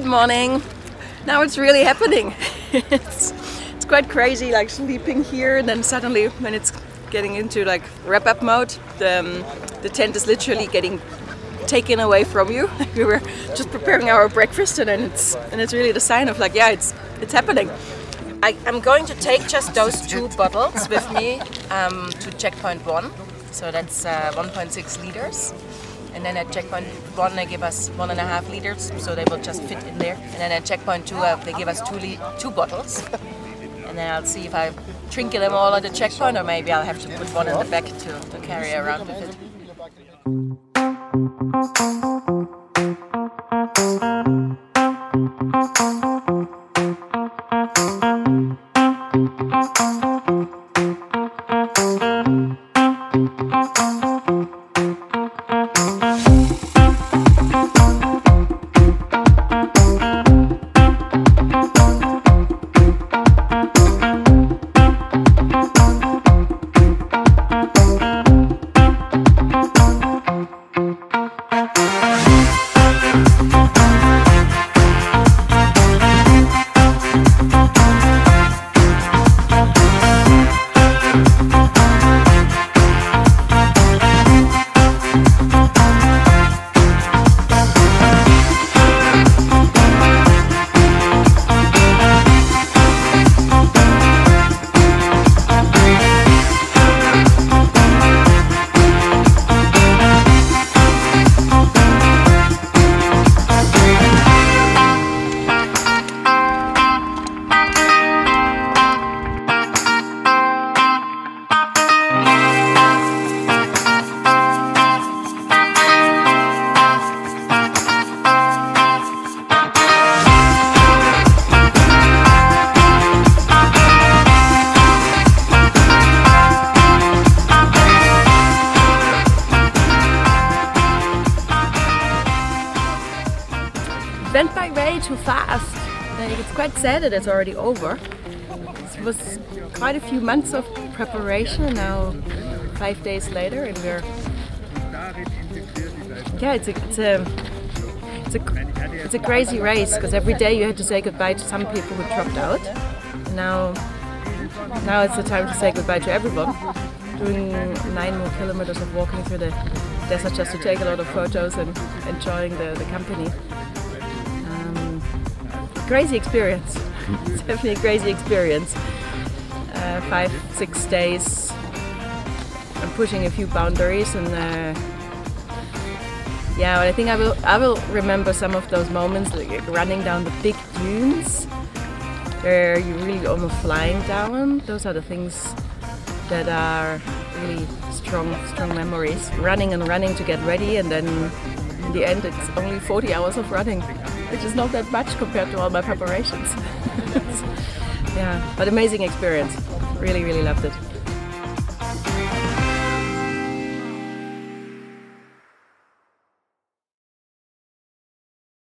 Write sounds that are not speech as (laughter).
Good morning. Now it's really happening. (laughs) it's, it's quite crazy, like sleeping here, and then suddenly when it's getting into like wrap-up mode, the, um, the tent is literally getting taken away from you. (laughs) we were just preparing our breakfast, and then it's and it's really the sign of like, yeah, it's it's happening. I, am going to take just those two bottles with me um, to checkpoint one. So that's uh, 1.6 liters. And then at checkpoint one, they give us one and a half liters, so they will just fit in there. And then at checkpoint two, uh, they give us two, two bottles. And then I'll see if I drink them all at the checkpoint, or maybe I'll have to put one in the back to, to carry around with it. Went by way too fast. Like, it's quite sad that it's already over. It was quite a few months of preparation now five days later and we're yeah it's a it's a it's a, it's a crazy race because every day you had to say goodbye to some people who dropped out. Now now it's the time to say goodbye to everyone. Doing nine more kilometers of walking through the desert just to take a lot of photos and enjoying the, the company crazy experience. it's definitely a crazy experience. Uh, five, six days. I'm pushing a few boundaries, and uh, yeah, I think I will. I will remember some of those moments, like running down the big dunes, where you're really almost flying down. Those are the things that are really strong, strong memories. Running and running to get ready, and then in the end, it's only 40 hours of running which is not that much compared to all my preparations. (laughs) yeah, but amazing experience. Really, really loved it.